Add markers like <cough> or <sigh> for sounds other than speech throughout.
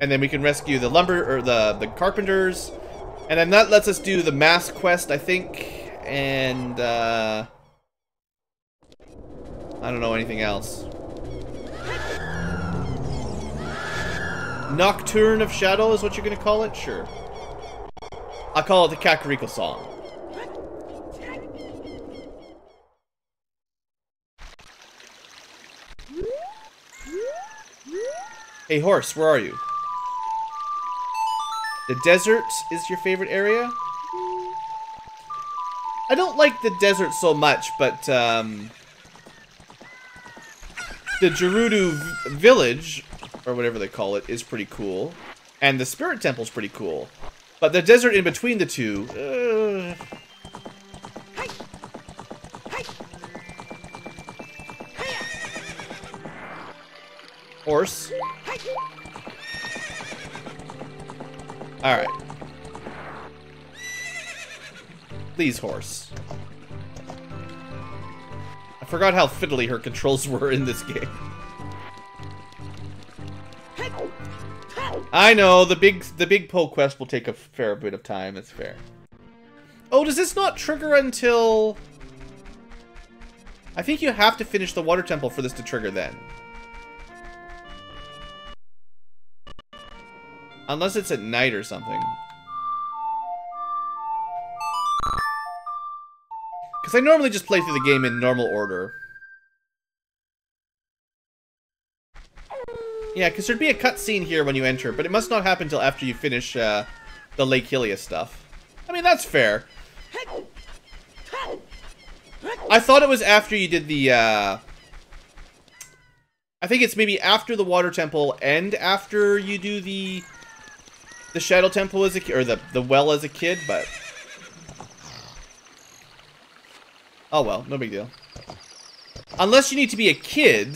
And then we can rescue the lumber or the the carpenters. And then that lets us do the mask quest, I think. And uh I don't know anything else. Nocturne of Shadow is what you're gonna call it? Sure. I'll call it the Kakariko song. Hey horse, where are you? The desert is your favorite area? I don't like the desert so much, but um, the Gerudo village, or whatever they call it, is pretty cool. And the spirit temple's pretty cool. But the desert in between the two, uh... Horse. Alright. Please, horse. I forgot how fiddly her controls <laughs> were in this game. I know, the big the big Poe quest will take a fair bit of time, it's fair. Oh, does this not trigger until... I think you have to finish the water temple for this to trigger then. Unless it's at night or something. Because I normally just play through the game in normal order. Yeah, because there'd be a cutscene here when you enter, but it must not happen until after you finish uh, the Lake Hylia stuff. I mean, that's fair. I thought it was after you did the, uh... I think it's maybe after the Water Temple and after you do the... The Shadow Temple as a kid, or the, the well as a kid, but... Oh well, no big deal. Unless you need to be a kid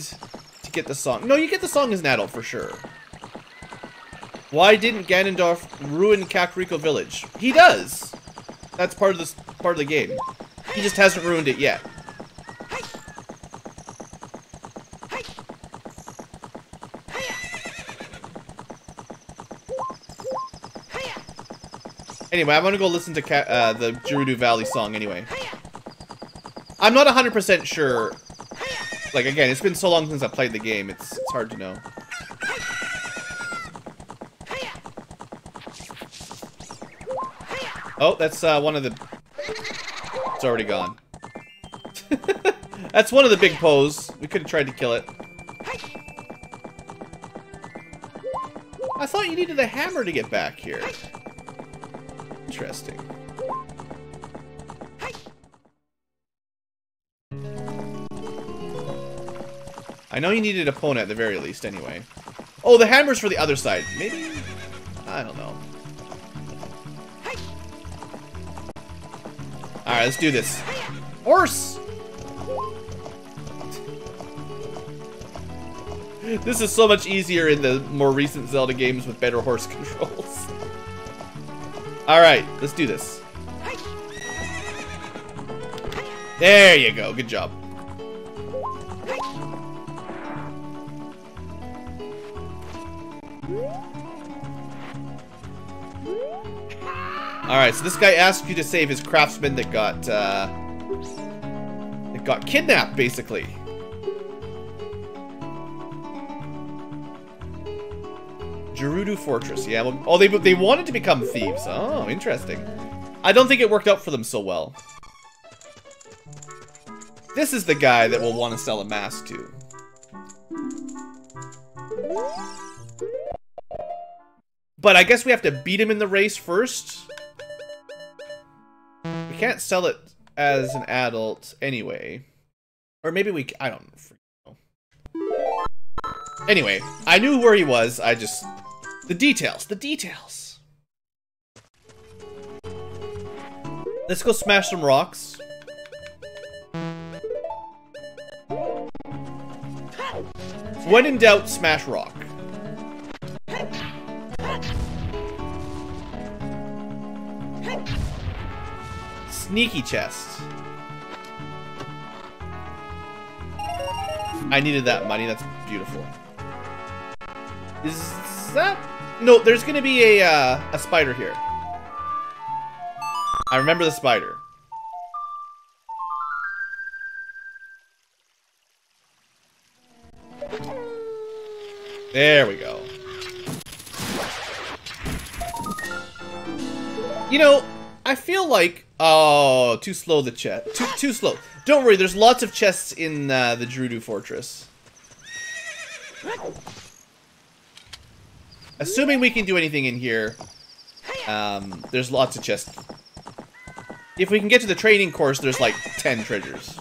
to get the song. No, you get the song as an adult for sure. Why didn't Ganondorf ruin Kakariko Village? He does. That's part of this part of the game. He just hasn't ruined it yet. Anyway, I'm gonna go listen to uh, the Gerudo Valley song anyway. I'm not 100% sure. Like, again, it's been so long since I played the game, it's, it's hard to know. Oh, that's uh, one of the... It's already gone. <laughs> that's one of the big Poes. We could have tried to kill it. I thought you needed a hammer to get back here. Interesting. I know you needed a opponent at the very least, anyway. Oh, the hammer's for the other side. Maybe? I don't know. Alright, let's do this. Horse! this is so much easier in the more recent Zelda games with better horse <laughs> controls. Alright, let's do this. There you go, good job. Alright, so this guy asked you to save his craftsman that got, uh... That got kidnapped, basically. Gerudo Fortress, yeah. Well, oh, they, they wanted to become thieves. Oh, interesting. I don't think it worked out for them so well. This is the guy that we'll want to sell a mask to. But I guess we have to beat him in the race first. We can't sell it as an adult anyway. Or maybe we... I don't know. Anyway, I knew where he was. I just... The details. The details. Let's go smash some rocks. When in doubt, smash rock. Sneaky chest. I needed that money. That's beautiful. Is that... No, there's gonna be a, uh, a spider here. I remember the spider. There we go. You know, I feel like... Oh, too slow the chest. Too, too slow. Don't worry, there's lots of chests in uh, the Gerudo Fortress. Assuming we can do anything in here, um, there's lots of chests. If we can get to the training course, there's like 10 treasures.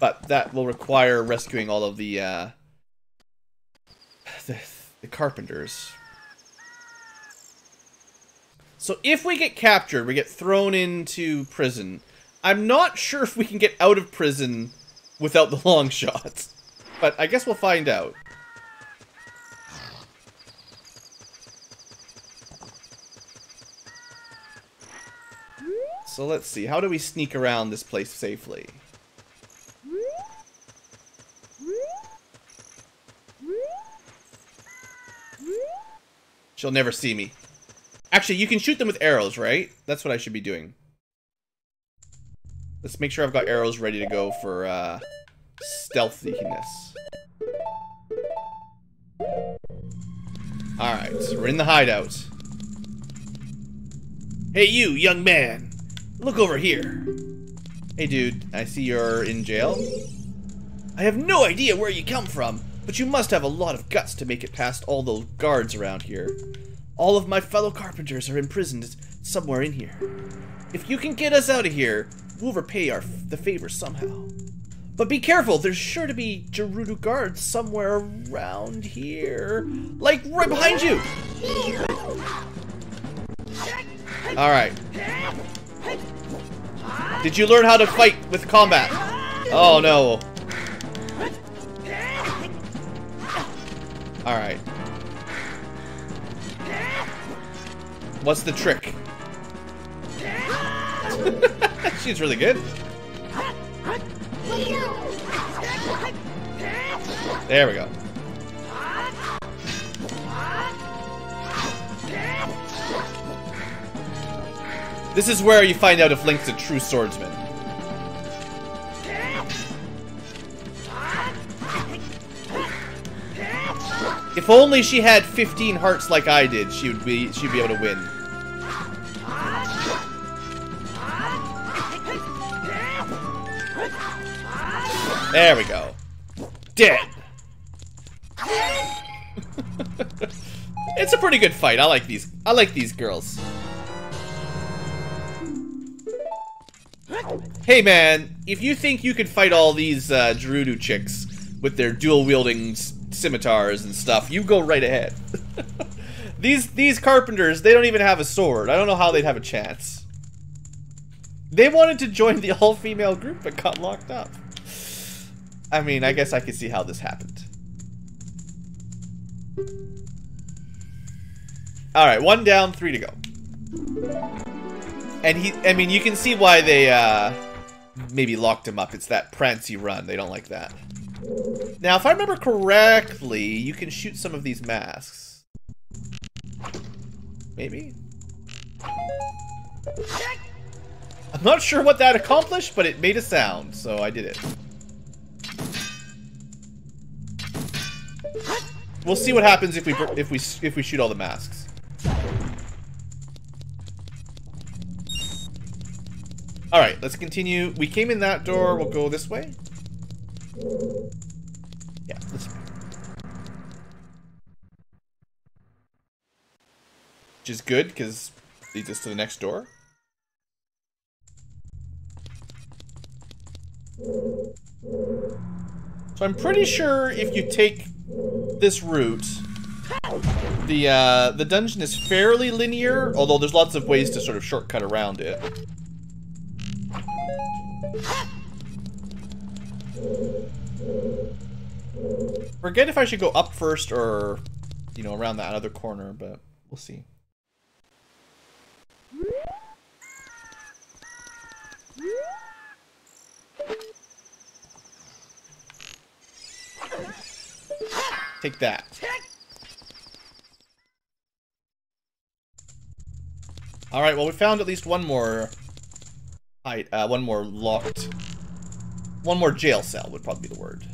But that will require rescuing all of the, uh, <sighs> the, the carpenters. So if we get captured, we get thrown into prison. I'm not sure if we can get out of prison without the <laughs> long shots. But I guess we'll find out. So let's see, how do we sneak around this place safely? She'll never see me. Actually, you can shoot them with arrows, right? That's what I should be doing. Let's make sure I've got arrows ready to go for uh, stealthiness. Alright, so we're in the hideout. Hey you, young man! Look over here. Hey dude, I see you're in jail? I have no idea where you come from, but you must have a lot of guts to make it past all those guards around here. All of my fellow carpenters are imprisoned somewhere in here. If you can get us out of here, we'll repay our the favor somehow. But be careful, there's sure to be Gerudo guards somewhere around here. Like right behind you! Alright. Did you learn how to fight with combat? Oh no. Alright. What's the trick? <laughs> She's really good. There we go. This is where you find out if Link's a true swordsman. If only she had 15 hearts like I did, she would be she'd be able to win. There we go. Dead. <laughs> it's a pretty good fight. I like these. I like these girls. Hey man, if you think you can fight all these uh, Gerudo chicks with their dual-wielding scimitars and stuff, you go right ahead. <laughs> these these carpenters, they don't even have a sword. I don't know how they'd have a chance. They wanted to join the all-female group but got locked up. I mean, I guess I could see how this happened. Alright, one down, three to go. And he, I mean, you can see why they, uh, maybe locked him up. It's that prancy run. They don't like that. Now, if I remember correctly, you can shoot some of these masks. Maybe? I'm not sure what that accomplished, but it made a sound, so I did it. We'll see what happens if we if we if we shoot all the masks. Let's continue. We came in that door. We'll go this way. Yeah, this. Which is good because leads us to the next door. So I'm pretty sure if you take this route, the uh, the dungeon is fairly linear, although there's lots of ways to sort of shortcut around it. Forget if I should go up first or, you know, around that other corner, but we'll see. Take that. Alright, well we found at least one more... Uh, one more locked... One more jail cell would probably be the word.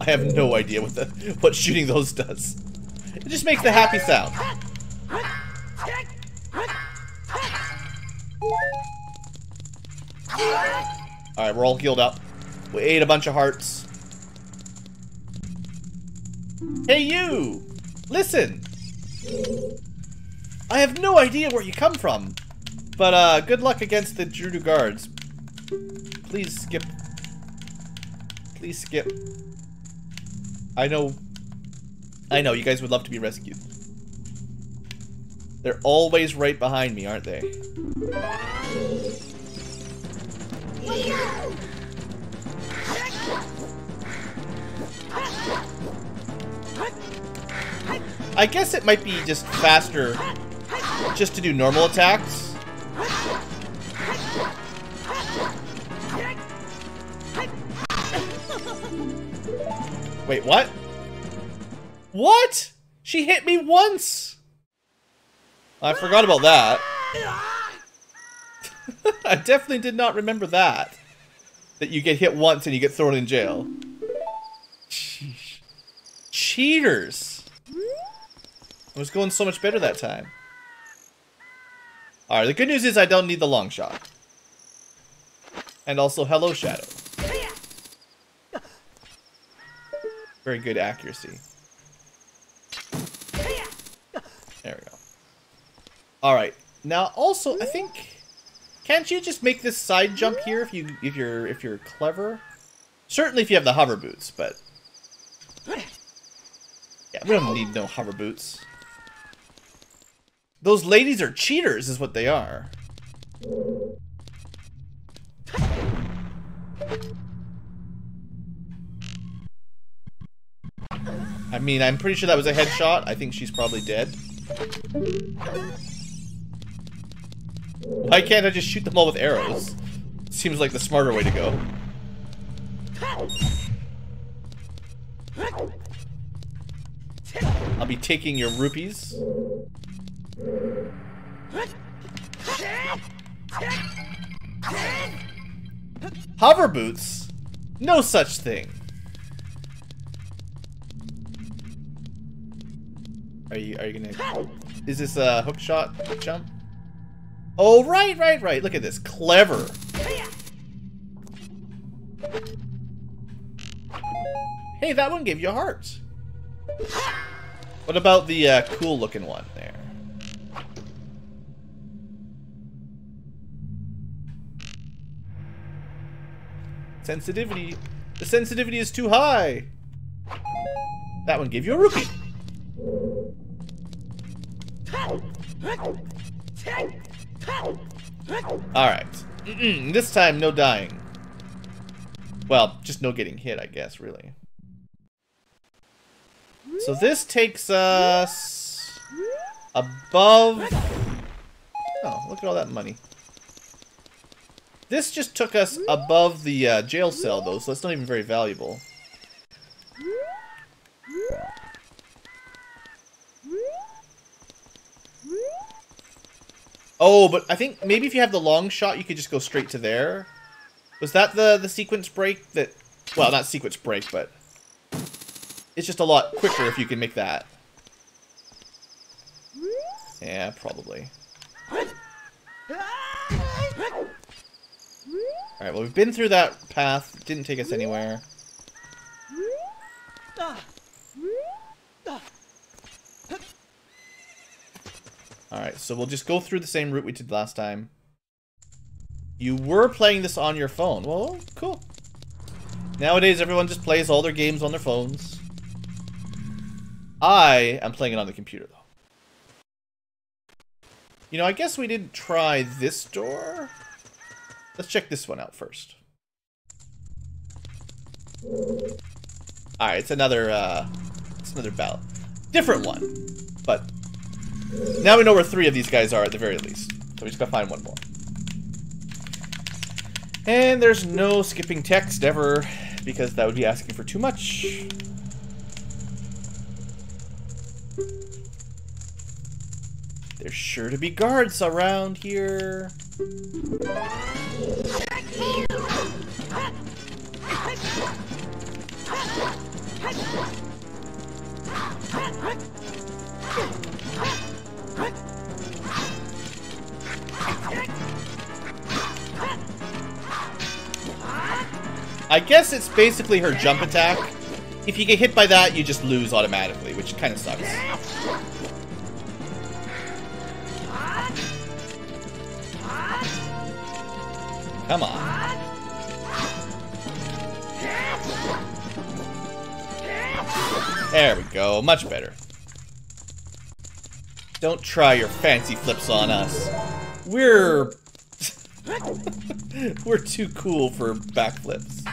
I have no idea what the what shooting those does. It just makes the happy sound. Alright, we're all healed up. We ate a bunch of hearts. Hey you! Listen! I have no idea where you come from. But uh, good luck against the Gerudo guards. Please skip. Please skip. I know... I know, you guys would love to be rescued. They're always right behind me, aren't they? I guess it might be just faster just to do normal attacks. Wait, what? What? She hit me once! I forgot about that. <laughs> I definitely did not remember that. That you get hit once and you get thrown in jail. Cheaters! I was going so much better that time. Alright, the good news is I don't need the long shot. And also, hello, Shadow. Very good accuracy. There we go. Alright. Now, also, I think... Can't you just make this side jump here if you if you're if you're clever? Certainly if you have the hover boots, but yeah, we don't need no hover boots. Those ladies are cheaters, is what they are. I mean, I'm pretty sure that was a headshot. I think she's probably dead. Why can't I just shoot them all with arrows? Seems like the smarter way to go. I'll be taking your rupees. Hover boots? No such thing. Are you are you gonna Is this a hook shot jump? Oh right, right, right. Look at this. Clever. Hey, that one gave you a heart. What about the uh, cool looking one there? Sensitivity. The sensitivity is too high. That one gave you a rupee. Alright. This time, no dying. Well, just no getting hit, I guess, really. So this takes us above... Oh, look at all that money. This just took us above the uh, jail cell, though, so that's not even very valuable. Oh, but I think maybe if you have the long shot, you could just go straight to there. Was that the, the sequence break that... Well, not sequence break, but... It's just a lot quicker if you can make that. Yeah, probably. Alright, well, we've been through that path. Didn't take us anywhere. Alright, so we'll just go through the same route we did last time. You were playing this on your phone. Well, cool. Nowadays, everyone just plays all their games on their phones. I am playing it on the computer, though. You know, I guess we didn't try this door. Let's check this one out first. Alright, it's another, uh, it's another battle. Different one, but now we know where three of these guys are at the very least. So we just gotta find one more. And there's no skipping text ever, because that would be asking for too much. There's sure to be guards around here. I guess it's basically her jump attack. If you get hit by that, you just lose automatically, which kind of sucks. Come on. There we go, much better. Don't try your fancy flips on us. We're... <laughs> We're too cool for backflips.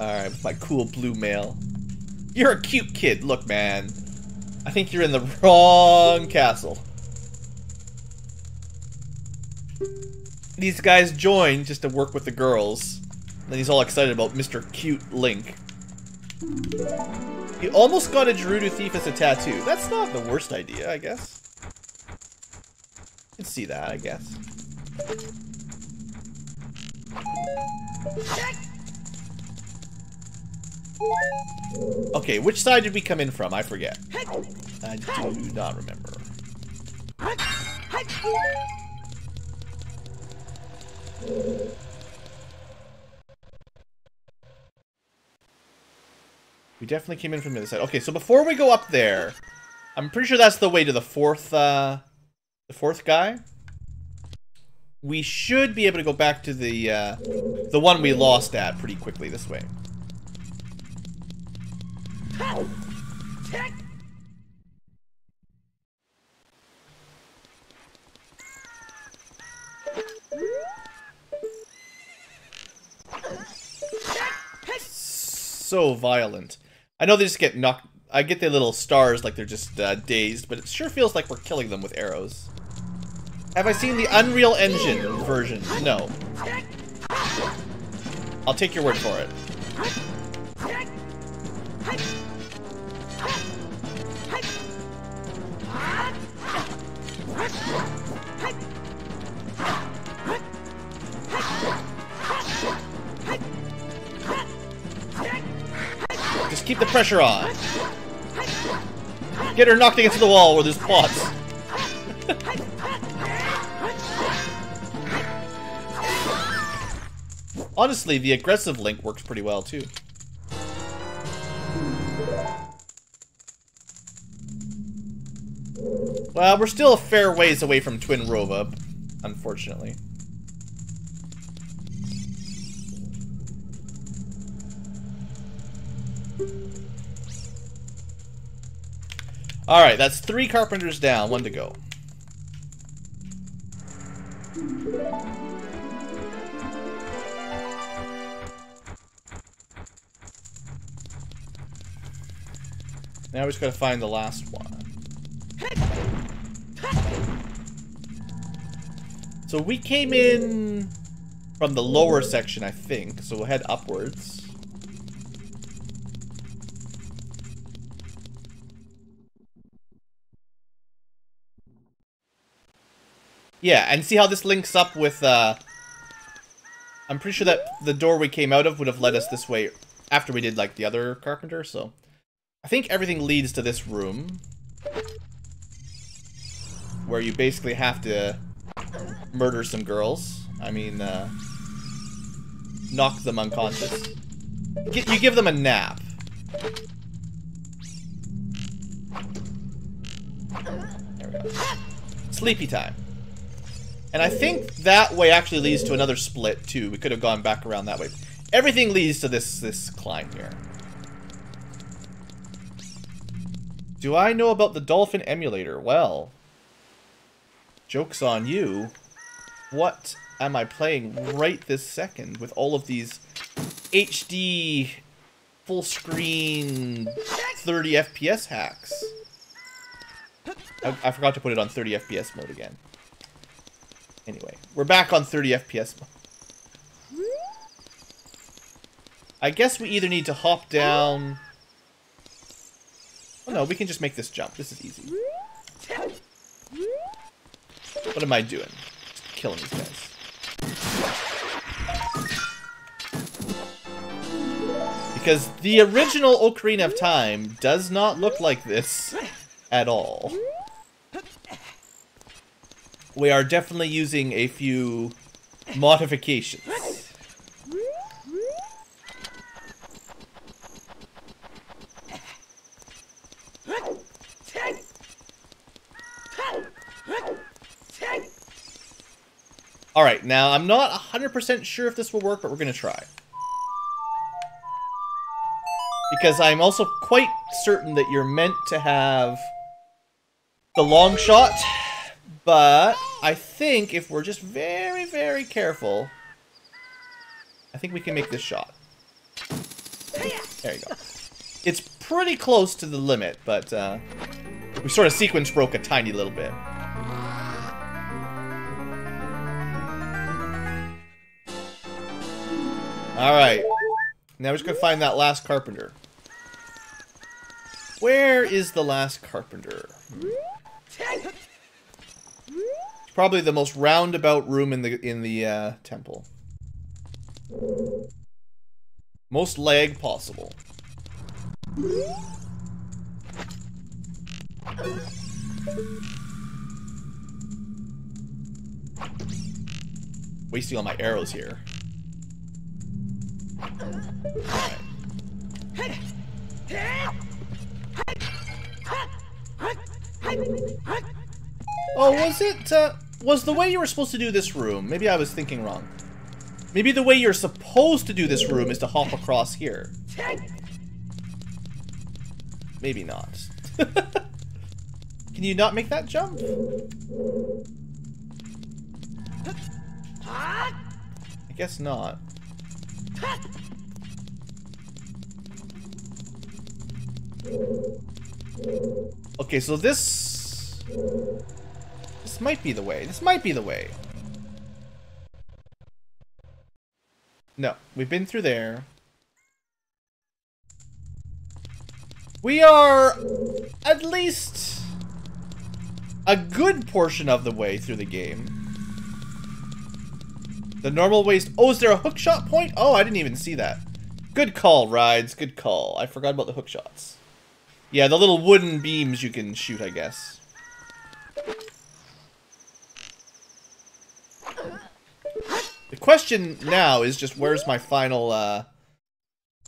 Alright, my cool blue male. You're a cute kid. Look, man. I think you're in the <laughs> wrong castle. These guys join just to work with the girls. And he's all excited about Mr. Cute Link. He almost got a Gerudo Thief as a tattoo. That's not the worst idea, I guess. Can see that, I guess. Okay, which side did we come in from? I forget. I do not remember. We definitely came in from the other side. Okay, so before we go up there, I'm pretty sure that's the way to the fourth, uh, the fourth guy. We should be able to go back to the, uh, the one we lost at pretty quickly this way. So violent. I know they just get knocked... I get their little stars like they're just uh, dazed, but it sure feels like we're killing them with arrows. Have I seen the Unreal Engine version? No. I'll take your word for it. Keep the pressure on. Get her knocked against the wall where there's plots. Honestly, the aggressive link works pretty well too. Well, we're still a fair ways away from Twinrova, unfortunately. Alright, that's three carpenters down, one to go. Now we just gotta find the last one. So we came in from the lower section, I think. So we'll head upwards. Yeah, and see how this links up with, uh... I'm pretty sure that the door we came out of would have led us this way after we did, like, the other carpenter, so... I think everything leads to this room. Where you basically have to murder some girls. I mean, uh, knock them unconscious. you give them a nap. There we go. Sleepy time. And I think that way actually leads to another split, too. We could have gone back around that way. Everything leads to this, this climb here. Do I know about the Dolphin emulator? Well, joke's on you. What am I playing right this second with all of these HD full screen 30 FPS hacks? I, I forgot to put it on 30 FPS mode again. Anyway, We're back on 30 FPS. I guess we either need to hop down... Oh no, we can just make this jump. This is easy. What am I doing? Just killing these guys. Because the original Ocarina of Time does not look like this at all. We are definitely using a few modifications. Alright, now I'm not 100% sure if this will work, but we're going to try. Because I'm also quite certain that you're meant to have the long shot, but I think if we're just very, very careful, I think we can make this shot. There you go. It's pretty close to the limit, but uh, we sort of sequence broke a tiny little bit. Alright. Now we're just gonna find that last carpenter. Where is the last carpenter? Probably the most roundabout room in the in the uh, temple. Most lag possible. Wasting all my arrows here. Oh, was it, uh, was the way you were supposed to do this room? Maybe I was thinking wrong. Maybe the way you're supposed to do this room is to hop across here. Maybe not. <laughs> Can you not make that jump? I guess not. Okay, so this... Might be the way. This might be the way. No, we've been through there. We are at least a good portion of the way through the game. The normal waste. Oh, is there a hookshot point? Oh, I didn't even see that. Good call, Rides. Good call. I forgot about the hookshots. Yeah, the little wooden beams you can shoot, I guess. Question now is just where's my final, uh,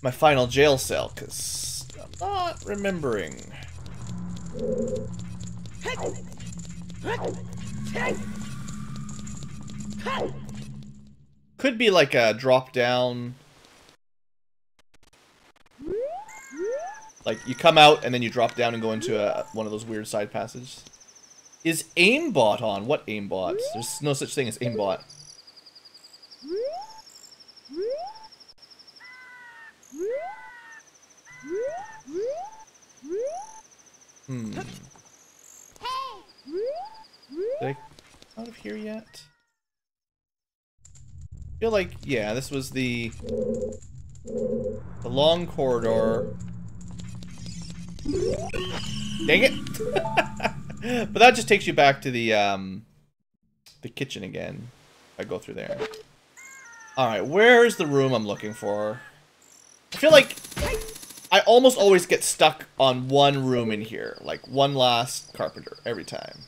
my final jail cell, because I'm not remembering. Could be like a drop down. Like you come out and then you drop down and go into a, one of those weird side passages. Is aimbot on? What aimbot? There's no such thing as aimbot. Hmm. Out of here yet? Feel like, yeah, this was the the long corridor. Dang it! <laughs> but that just takes you back to the um the kitchen again. I go through there. Alright, where's the room I'm looking for? I feel like I almost always get stuck on one room in here. Like, one last carpenter every time.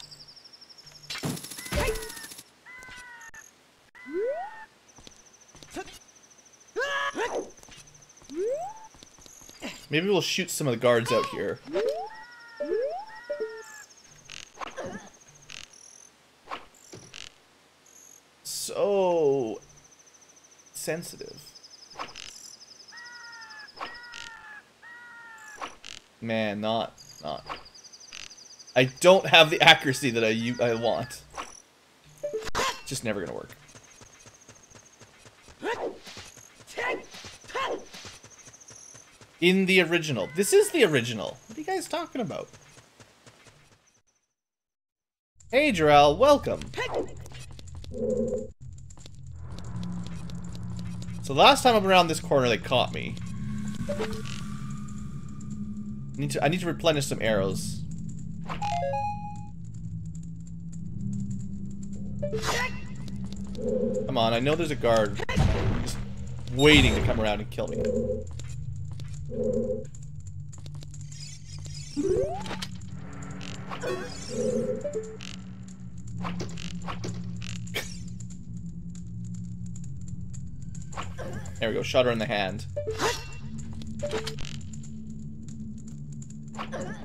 Maybe we'll shoot some of the guards out here. So... sensitive. Man, not, not. I don't have the accuracy that I, I want. Just never gonna work. In the original. This is the original. What are you guys talking about? Hey, Jarell, welcome. So last time I'm around this corner, they caught me. I need to, I need to replenish some arrows. Come on, I know there's a guard just waiting to come around and kill me. There we go, shot her in the hand.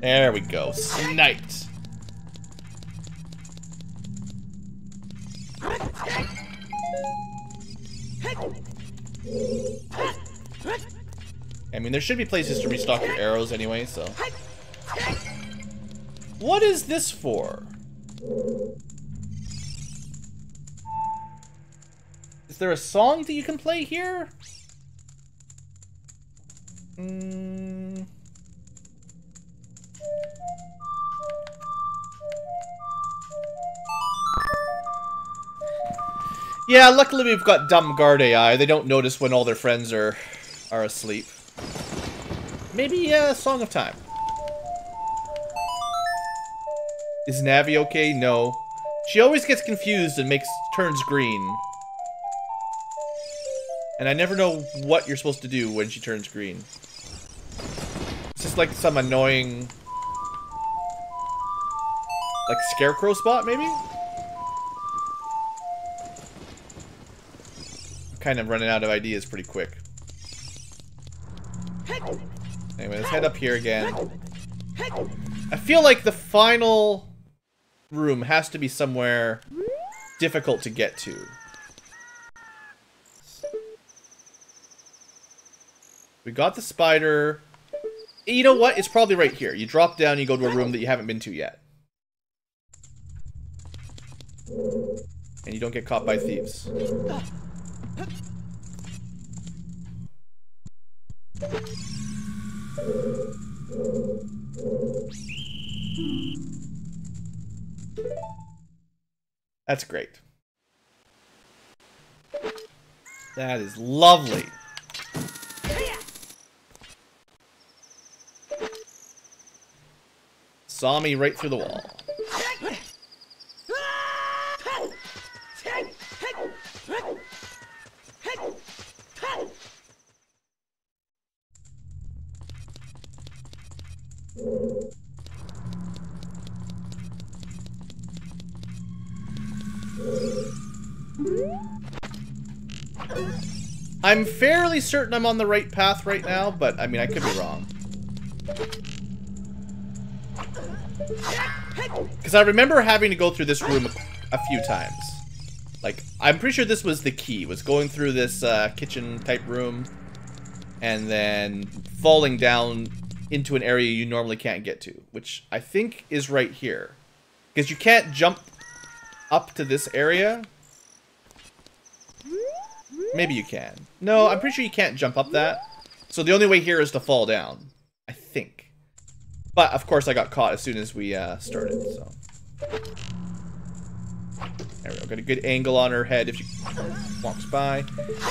There we go, sniped. I mean, there should be places to restock your arrows anyway, so... What is this for? There a song that you can play here? Mm. Yeah, luckily we've got dumb guard AI. They don't notice when all their friends are are asleep. Maybe a uh, Song of Time. Is Navi okay? No. She always gets confused and makes turns green. And I never know what you're supposed to do when she turns green. It's just like some annoying... Like scarecrow spot, maybe? kind of running out of ideas pretty quick. Anyway, let's head up here again. I feel like the final room has to be somewhere difficult to get to. We got the spider. You know what? It's probably right here. You drop down, you go to a room that you haven't been to yet. And you don't get caught by thieves. That's great. That is lovely. Saw me right through the wall. I'm fairly certain I'm on the right path right now, but I mean, I could be wrong. Because I remember having to go through this room a, few times. Like, I'm pretty sure this was the key, was going through this uh, kitchen-type room and then falling down into an area you normally can't get to, which I think is right here. Because you can't jump up to this area. Maybe you can. No, I'm pretty sure you can't jump up that. So the only way here is to fall down. But, of course, I got caught as soon as we uh, started, so... There we go. Got a good angle on her head if she walks by.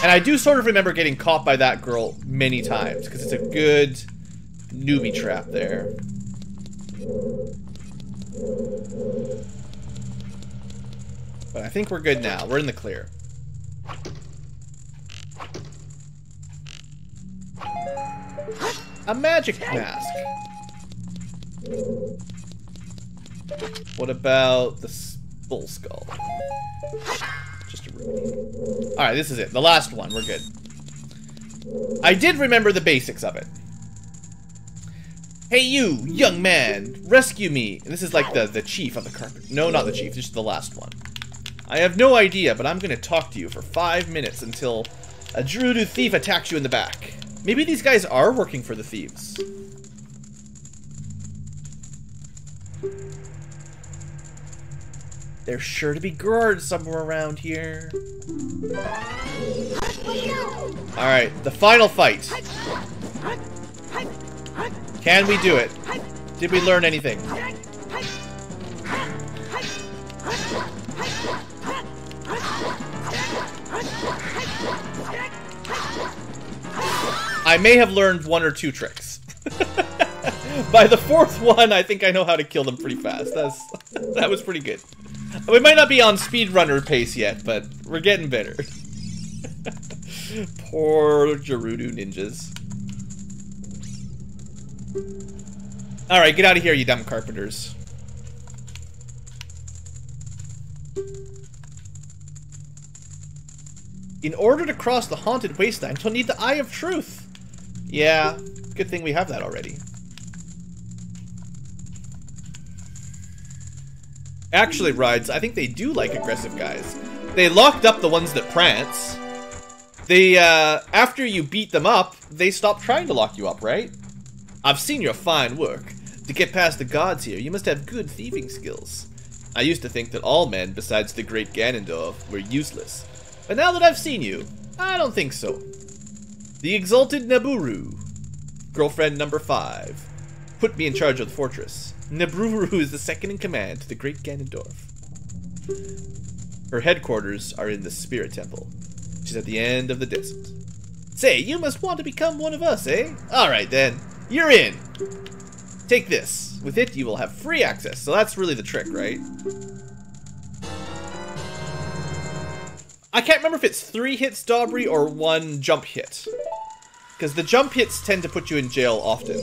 And I do sort of remember getting caught by that girl many times, because it's a good newbie trap there. But I think we're good now. We're in the clear. A magic mask. What about the bull skull? Just a rupee. Alright, this is it. The last one. We're good. I did remember the basics of it. Hey you, young man, rescue me. And this is like the, the chief of the carpet. No, not the chief, just the last one. I have no idea, but I'm gonna talk to you for five minutes until a Gerudo thief attacks you in the back. Maybe these guys are working for the thieves. There's sure to be guards somewhere around here. Alright, the final fight. Can we do it? Did we learn anything? I may have learned one or two tricks. By the fourth one, I think I know how to kill them pretty fast. That's <laughs> That was pretty good. We might not be on speedrunner pace yet, but we're getting better. <laughs> Poor Gerudo ninjas. Alright, get out of here, you dumb carpenters. In order to cross the haunted wasteland, you'll need the Eye of Truth. Yeah, good thing we have that already. Actually, Rides, I think they do like aggressive guys. They locked up the ones that prance. They, uh, after you beat them up, they stop trying to lock you up, right? I've seen your fine work. To get past the gods here, you must have good thieving skills. I used to think that all men, besides the great Ganondorf, were useless. But now that I've seen you, I don't think so. The Exalted Nabooru, girlfriend number five, put me in charge of the fortress. Nabooru is the second in command to the great Ganondorf. Her headquarters are in the Spirit Temple, is at the end of the desert. Say, you must want to become one of us, eh? Alright then, you're in! Take this. With it, you will have free access, so that's really the trick, right? I can't remember if it's three hits Dobry or one jump hit. Because the jump hits tend to put you in jail often.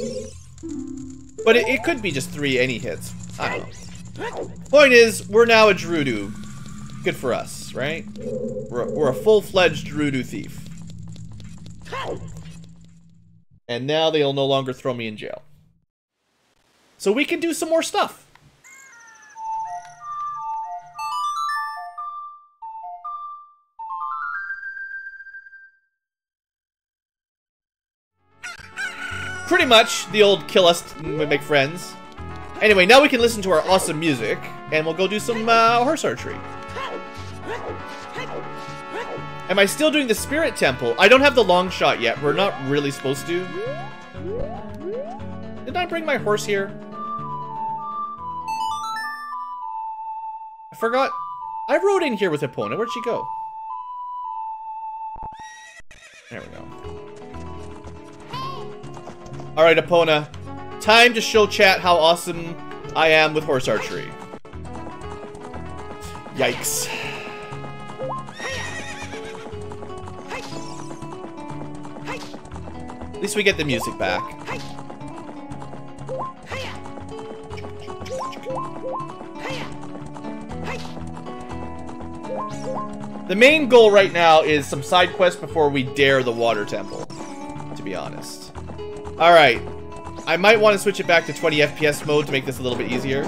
But it, it, could be just three any hits. I don't know. Point is, we're now a Gerudo. Good for us, right? We're, we're a full-fledged Gerudo thief. And now they'll no longer throw me in jail. So we can do some more stuff. Pretty much the old kill us, make friends. Anyway, now we can listen to our awesome music, and we'll go do some uh, horse archery. Am I still doing the Spirit Temple? I don't have the long shot yet. We're not really supposed to. Didn't I bring my horse here? I forgot. I rode in here with Epona. Where'd she go? There we go. Alright, Epona. Time to show chat how awesome I am with horse archery. Yikes. At least we get the music back. The main goal right now is some side quests before we dare the water temple, to be honest. Alright. I might want to switch it back to 20 FPS mode to make this a little bit easier.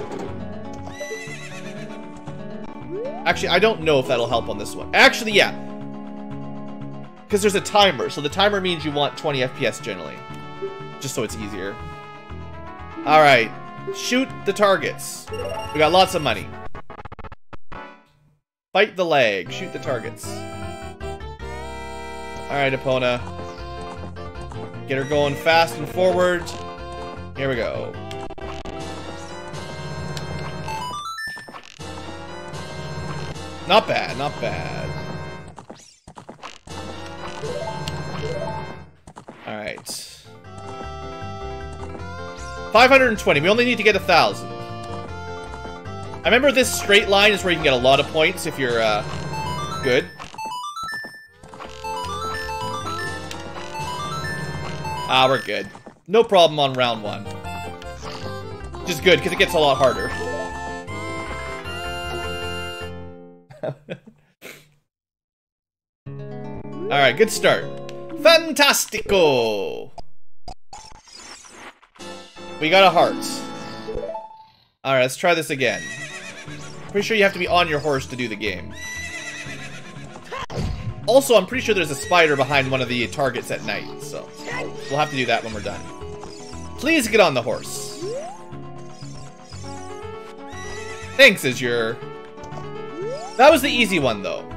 Actually, I don't know if that'll help on this one. Actually, yeah. Because there's a timer, so the timer means you want 20 FPS generally. Just so it's easier. Alright. Shoot the targets. We got lots of money. Fight the leg. Shoot the targets. Alright, Epona. Get her going fast and forward. Here we go. Not bad, not bad. Alright. 520. We only need to get a 1,000. I remember this straight line is where you can get a lot of points if you're, uh, good. Ah, we're good. No problem on round one. Just good, because it gets a lot harder. <laughs> Alright, good start. Fantastico! We got a heart. Alright, let's try this again. Pretty sure you have to be on your horse to do the game. Also, I'm pretty sure there's a spider behind one of the targets at night, so we'll have to do that when we're done. Please get on the horse. Thanks, Azure. That was the easy one, though.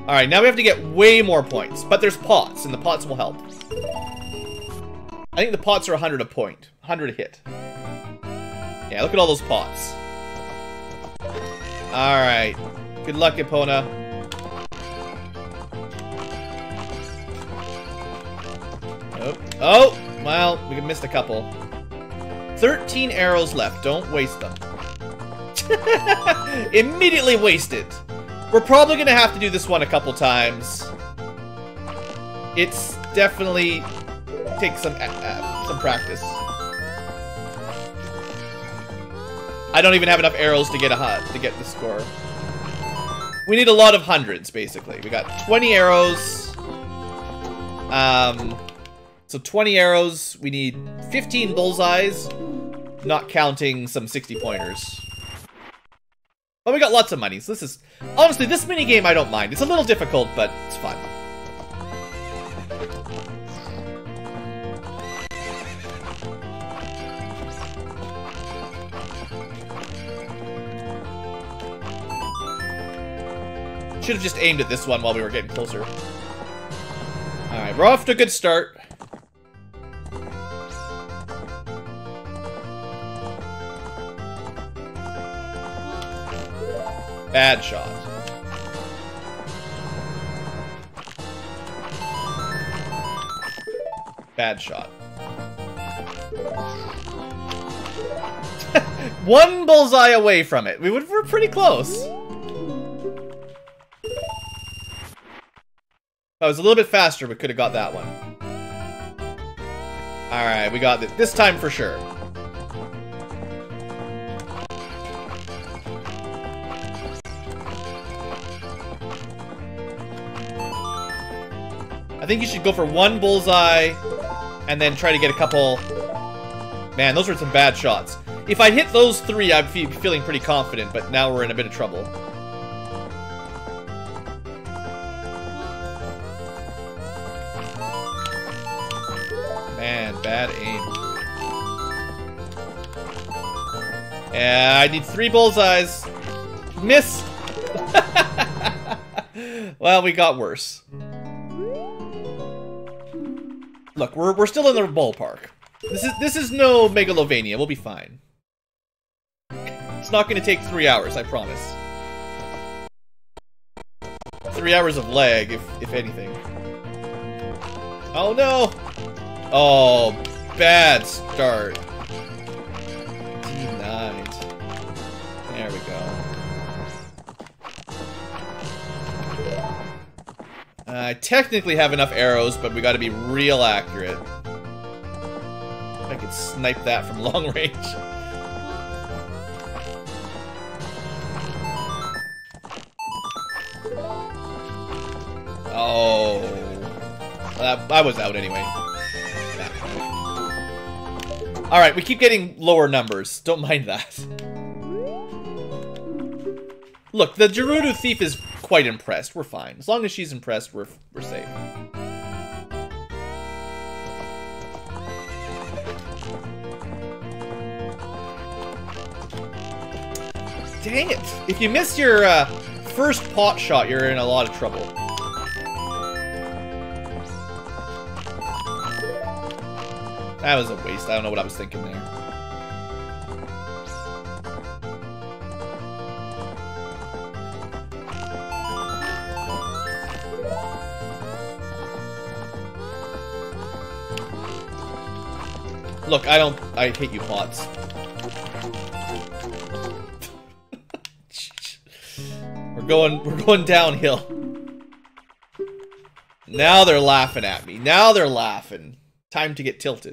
Alright, now we have to get way more points. But there's pots, and the pots will help. I think the pots are 100 a point. 100 a hit. Yeah, look at all those pots. Alright. Good luck, Epona. Oh, well, we missed a couple. 13 arrows left. Don't waste them. <laughs> Immediately wasted. We're probably going to have to do this one a couple times. It's definitely takes some uh, uh, some practice. I don't even have enough arrows to get a hut to get the score. We need a lot of hundreds, basically. We got 20 arrows. Um, so 20 arrows. We need 15 bullseyes, not counting some 60 pointers. But we got lots of money, so this is... Honestly, this mini game I don't mind. It's a little difficult, but it's fun. Should have just aimed at this one while we were getting closer. Alright, we're off to a good start. Bad shot. Bad shot. <laughs> One bullseye away from it. We we're pretty close. I was a little bit faster, but could have got that one. Alright, we got it. This time for sure. I think you should go for one bullseye and then try to get a couple... Man, those were some bad shots. If I hit those three, I'd be feeling pretty confident, but now we're in a bit of trouble. Bad aim. Yeah, I need three bullseyes. Miss! <laughs> well, we got worse. Look, we're, we're still in the ballpark. This is this is no Megalovania. We'll be fine. It's not going to take three hours, I promise. Three hours of lag, if, if anything. Oh no! Oh, bad start. Denied. There we go. Uh, I technically have enough arrows, but we gotta be real accurate. I could snipe that from <laughs> long range. Oh. I was out anyway. Alright, we keep getting lower numbers. Don't mind that. Look, the Gerudo Thief is quite impressed. We're fine. As long as she's impressed, we're, we're safe. Dang it! If you miss your uh, first pot shot, you're in a lot of trouble. That was a waste. I don't know what I was thinking there. Look, I don't... I hate you pots. <laughs> we're going... We're going downhill. Now they're laughing at me. Now they're laughing. Time to get tilted.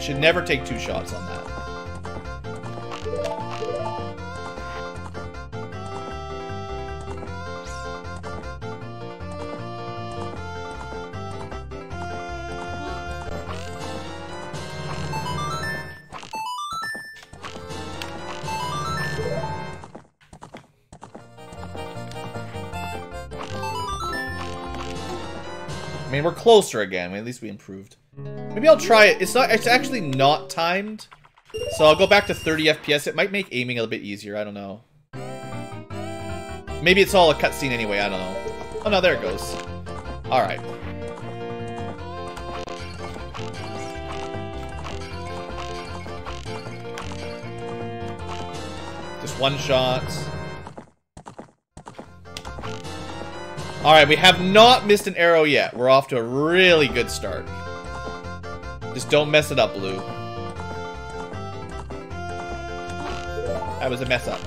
Should never take two shots on that. we're closer again. I mean, at least we improved. Maybe I'll try it. It's not. It's actually not timed. So I'll go back to 30 FPS. It might make aiming a little bit easier. I don't know. Maybe it's all a cutscene anyway. I don't know. Oh, no. There it goes. All right. Just one shot. Alright, we have not missed an arrow yet. We're off to a really good start. Just don't mess it up, Blue. That was a mess up.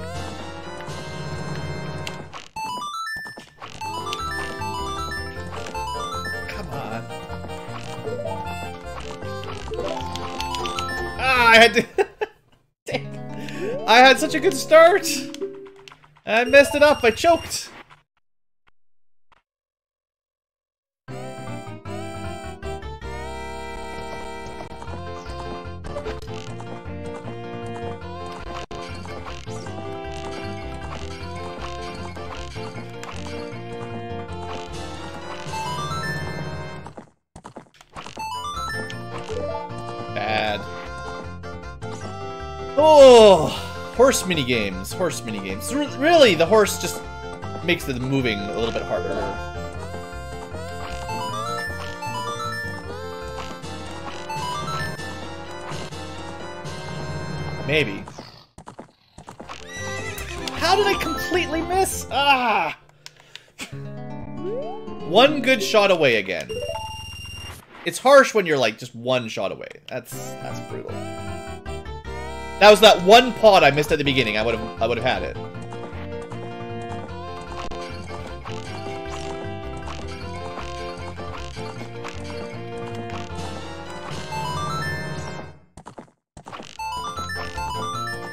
Come on. Ah, I had to... <laughs> I had such a good start! I messed it up, I choked! Horse mini games. Horse mini games. Really, the horse just makes the moving a little bit harder. Maybe. How did I completely miss? Ah! One good shot away again. It's harsh when you're like just one shot away. That's that's brutal. That was that one pod I missed at the beginning. I would have I would have had it.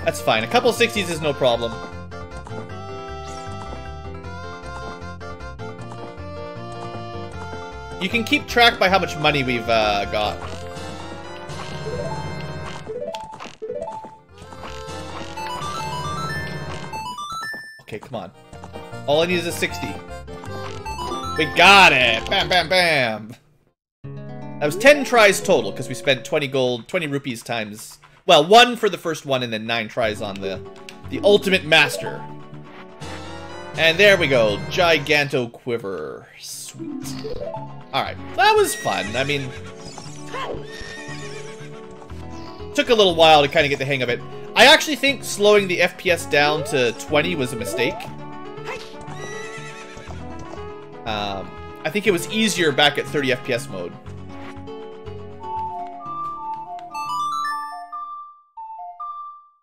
That's fine. A couple 60s is no problem. You can keep track by how much money we've uh, got. Come on. All I need is a 60. We got it! Bam, bam, bam! That was 10 tries total, because we spent 20 gold, 20 rupees times... Well, one for the first one, and then 9 tries on the, the Ultimate Master. And there we go, Giganto Quiver. Sweet. Alright, that was fun. I mean... Took a little while to kind of get the hang of it. I actually think slowing the FPS down to 20 was a mistake. Um, I think it was easier back at 30 FPS mode.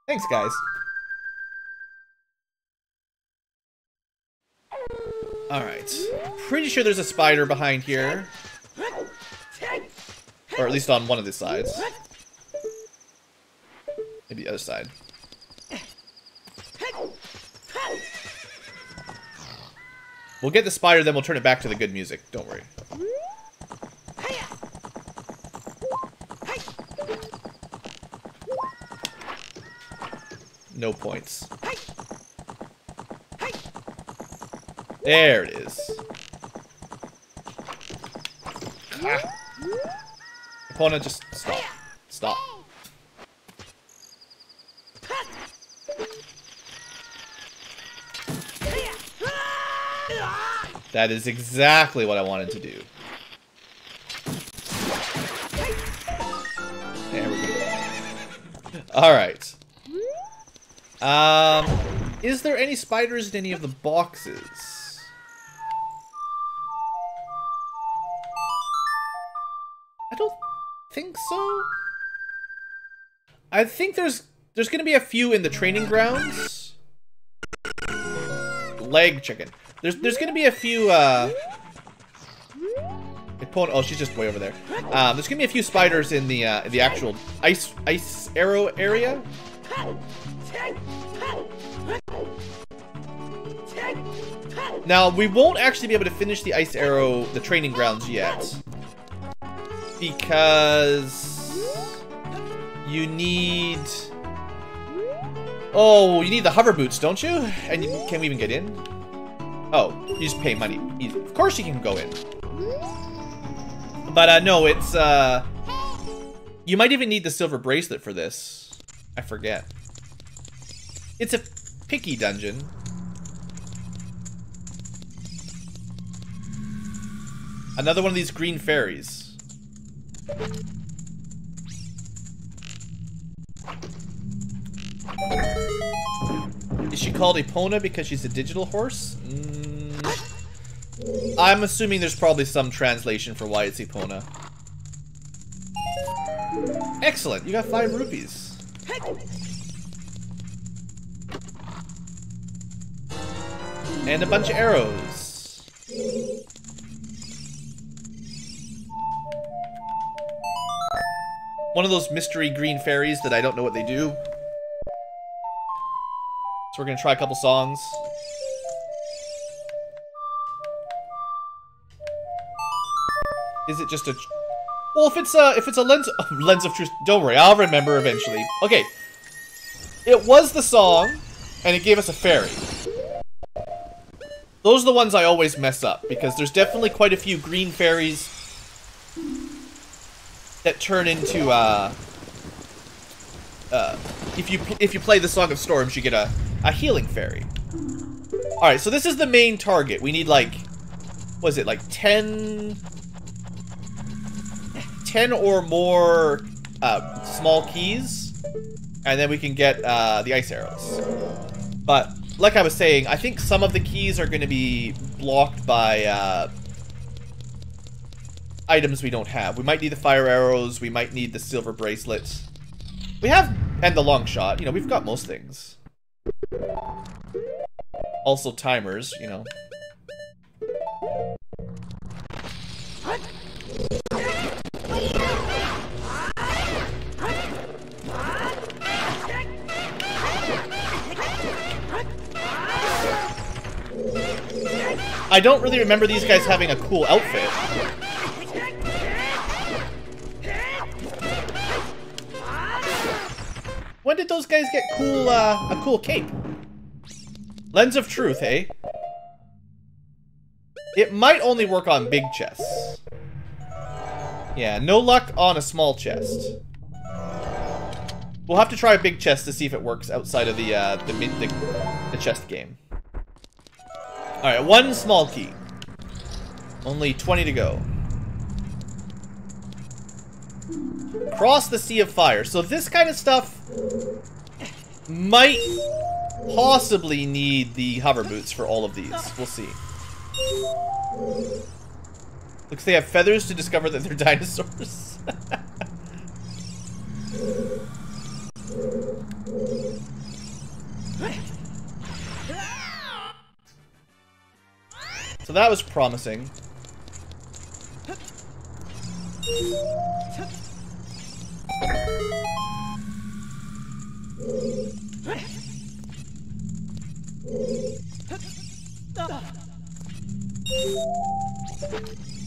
Thanks, guys. Alright. Pretty sure there's a spider behind here. Or at least on one of the sides. Maybe the other side. We'll get the spider, then we'll turn it back to the good music. Don't worry. No points. There it is. Ah. Epona, just stop. Stop. That is exactly what I wanted to do. There we go. Alright. Um, is there any spiders in any of the boxes? I don't think so. I think there's there's gonna be a few in the training grounds. Leg chicken. There's there's gonna be a few uh Epona oh she's just way over there. Um there's gonna be a few spiders in the uh the actual ice ice arrow area. Now we won't actually be able to finish the ice arrow the training grounds yet. Because you need Oh, you need the hover boots, don't you? And you, can we even get in? Oh, you just pay money. Easy. Of course you can go in. But uh, no, it's uh, you might even need the silver bracelet for this. I forget. It's a picky dungeon. Another one of these green fairies. Called Epona because she's a digital horse? Mm, I'm assuming there's probably some translation for why it's Epona. Excellent, you got five rupees. And a bunch of arrows. One of those mystery green fairies that I don't know what they do. We're gonna try a couple songs. Is it just a... Well, if it's a, if it's a lens, <laughs> lens of truth, don't worry, I'll remember eventually. Okay. It was the song, and it gave us a fairy. Those are the ones I always mess up, because there's definitely quite a few green fairies that turn into, uh, uh, if you if you play the Song of Storms, you get a, a healing fairy. Alright, so this is the main target. We need, like, was it, like 10, 10 or more uh, small keys, and then we can get uh, the ice arrows. But, like I was saying, I think some of the keys are going to be blocked by uh, items we don't have. We might need the fire arrows, we might need the silver bracelet. We have, and the long shot, you know, we've got most things. Also timers, you know. I don't really remember these guys having a cool outfit. When did those guys get cool, uh, a cool cape? Lens of Truth, hey? It might only work on big chests. Yeah, no luck on a small chest. We'll have to try a big chest to see if it works outside of the, uh, the, the, the chest game. Alright, one small key. Only 20 to go. Cross the Sea of Fire. So this kind of stuff might possibly need the hover boots for all of these. We'll see. Looks they have feathers to discover that they're <laughs> dinosaurs. so that was promising.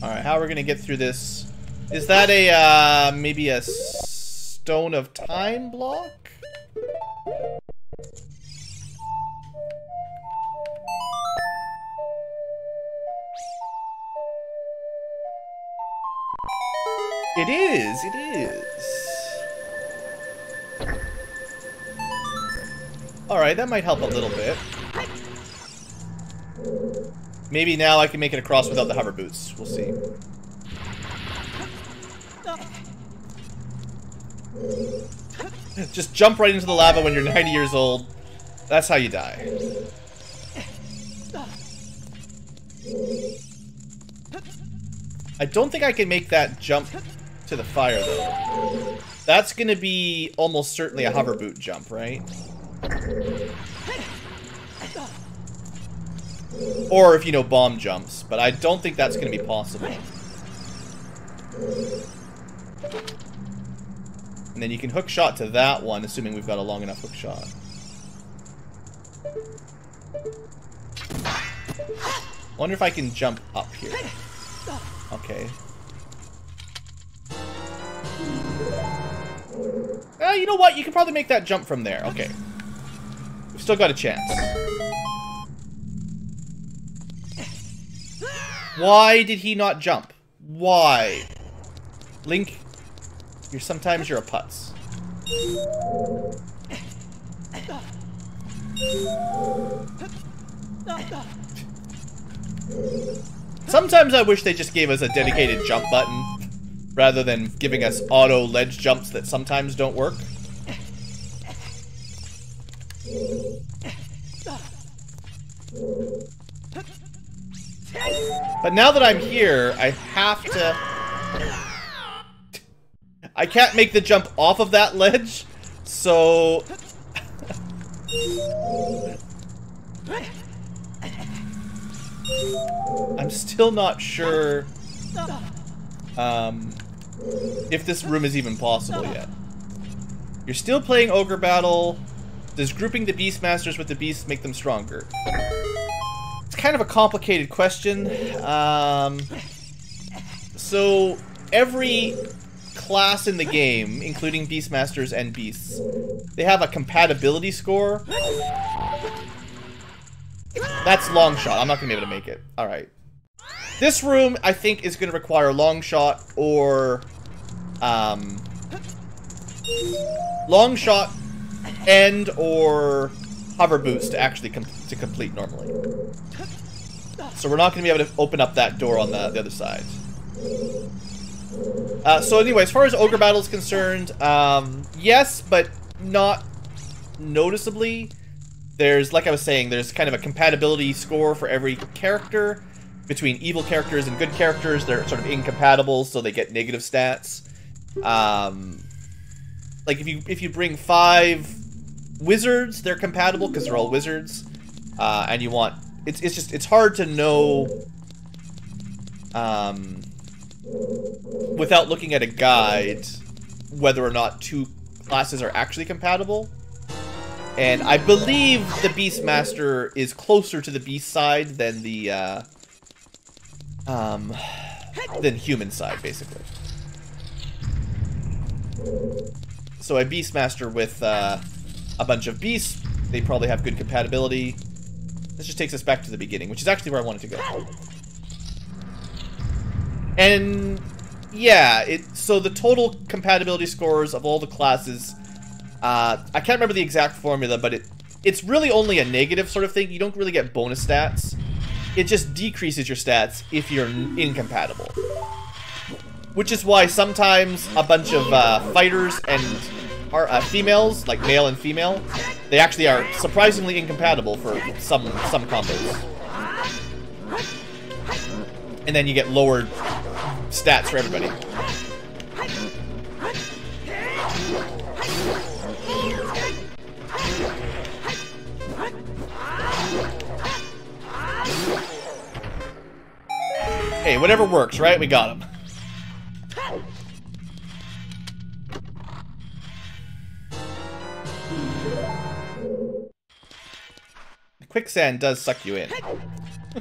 Alright, how are we gonna get through this? Is that a, uh, maybe a Song of Time block? It is, it is. Alright, that might help a little bit. Maybe now I can make it across without the hover boots. We'll see. Just jump right into the lava when you're 90 years old. That's how you die. I don't think I can make that jump to the fire, though. That's gonna be almost certainly a hover boot jump, right? Or if you know bomb jumps, but I don't think that's gonna be possible. And then you can hook shot to that one, assuming we've got a long enough hook shot. Wonder if I can jump up here. Okay. Uh, you know what? You can probably make that jump from there. Okay. We've still got a chance. Why did he not jump? Why? Link, you're sometimes you're a putz. Sometimes I wish they just gave us a dedicated jump button rather than giving us auto ledge jumps that sometimes don't work. But now that I'm here, I have to... I can't make the jump off of that ledge, so... I'm still not sure um, if this room is even possible yet. You're still playing Ogre Battle. Does grouping the Beastmasters with the Beasts make them stronger? It's kind of a complicated question. Um, so, every class in the game, including Beastmasters and Beasts, they have a compatibility score. That's long shot. I'm not going to be able to make it. Alright. This room, I think, is going to require long shot or... Um, long shot and or hover boots to actually com to complete normally. So we're not going to be able to open up that door on the, the other side. Uh, so anyway, as far as Ogre Battle is concerned, um, yes, but not noticeably. There's, like I was saying, there's kind of a compatibility score for every character. Between evil characters and good characters, they're sort of incompatible, so they get negative stats. Um, like if you if you bring five wizards, they're compatible because they're all wizards. Uh, and you want it's it's just it's hard to know um, without looking at a guide whether or not two classes are actually compatible. And I believe the Beastmaster is closer to the Beast side than the uh, um, than human side, basically. So a Beastmaster with uh, a bunch of beasts, they probably have good compatibility. This just takes us back to the beginning, which is actually where I wanted to go. And yeah, it so the total compatibility scores of all the classes, uh, I can't remember the exact formula, but it it's really only a negative sort of thing. You don't really get bonus stats. It just decreases your stats if you're incompatible. Which is why sometimes a bunch of uh, fighters and are uh, females, like male and female, they actually are surprisingly incompatible for some some combos. And then you get lowered stats for everybody. Hey, whatever works, right? We got him. Quicksand does suck you in.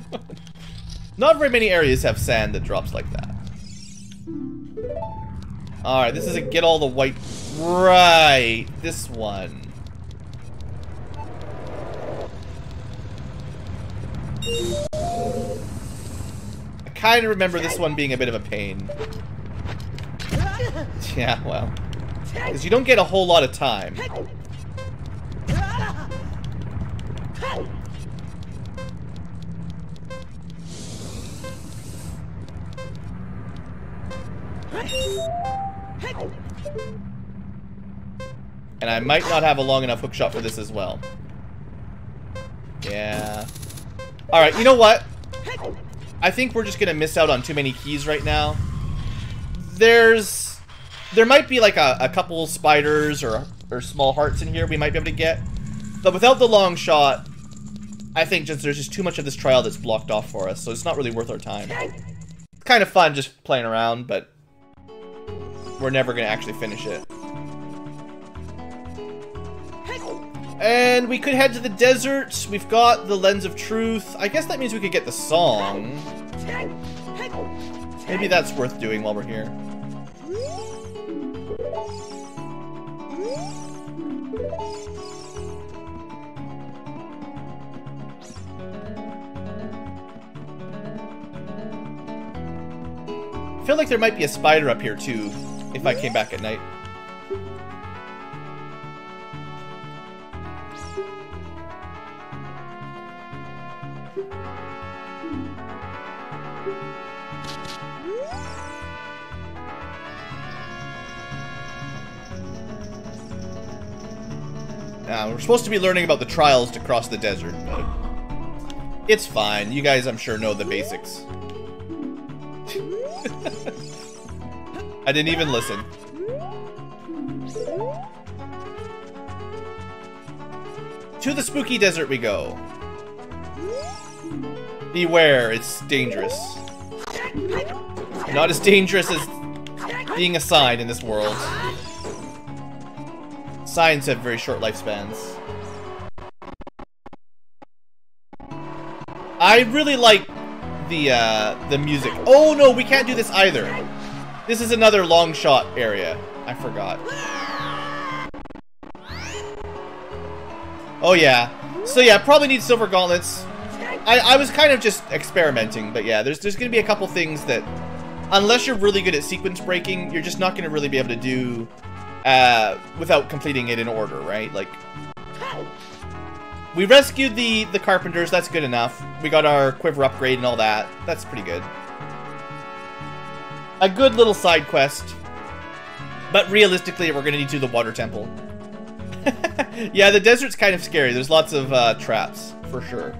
<laughs> Not very many areas have sand that drops like that. Alright, this is a get all the white... Right, this one. I kind of remember this one being a bit of a pain. Yeah, well. Because you don't get a whole lot of time. And I might not have a long enough hookshot for this as well. Yeah. Alright, you know what? I think we're just gonna miss out on too many keys right now. There's... There might be like a, a couple spiders or, or small hearts in here we might be able to get. But without the long shot, I think just there's just too much of this trial that's blocked off for us, so it's not really worth our time. It's kind of fun just playing around, but we're never going to actually finish it. And we could head to the desert. We've got the Lens of Truth. I guess that means we could get the song. Maybe that's worth doing while we're here. I feel like there might be a spider up here too if I came back at night. Now, we're supposed to be learning about the trials to cross the desert, but it's fine. You guys, I'm sure, know the basics. Didn't even listen. To the spooky desert we go. Beware, it's dangerous. Not as dangerous as being a sign in this world. Signs have very short lifespans. I really like the uh, the music. Oh no, we can't do this either. This is another long shot area. I forgot. Oh yeah. So yeah, probably need silver gauntlets. I, I was kind of just experimenting, but yeah, there's there's gonna be a couple things that unless you're really good at sequence breaking, you're just not gonna really be able to do uh, without completing it in order, right? Like we rescued the, the carpenters, that's good enough. We got our quiver upgrade and all that. That's pretty good. A good little side quest. But realistically, we're going to need to do the water temple. <laughs> yeah, the desert's kind of scary. There's lots of uh, traps, for sure.